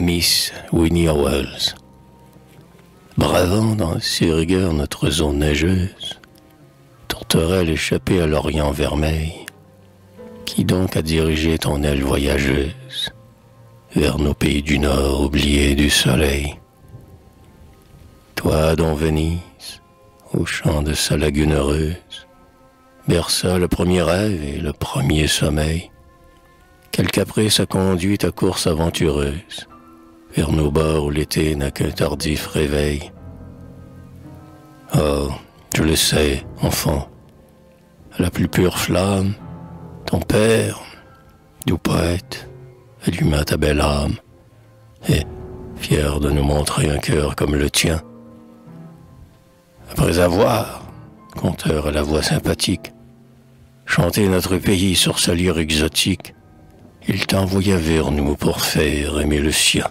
Miss Winnie Howells. Bravant dans ses rigueurs notre zone neigeuse, tourterelle échappée à l'Orient vermeil, qui donc a dirigé ton aile voyageuse vers nos pays du Nord oubliés du soleil Toi dont Venise, au chant de sa lagune heureuse, berça le premier rêve et le premier sommeil, quel caprice a conduit ta course aventureuse vers nos bords où l'été n'a qu'un tardif réveil. Oh, je le sais, enfant, la plus pure flamme, ton père, doux poète, alluma ta belle âme, et, fier de nous montrer un cœur comme le tien, après avoir, conteur à la voix sympathique, chanté notre pays sur sa lyre exotique, il t'envoya vers nous pour faire aimer le sien.